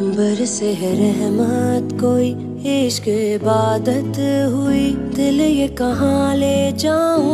बरसे है रहमत कोई इश्क इबादत हुई। दिल ये कहाँ ले जाऊँ?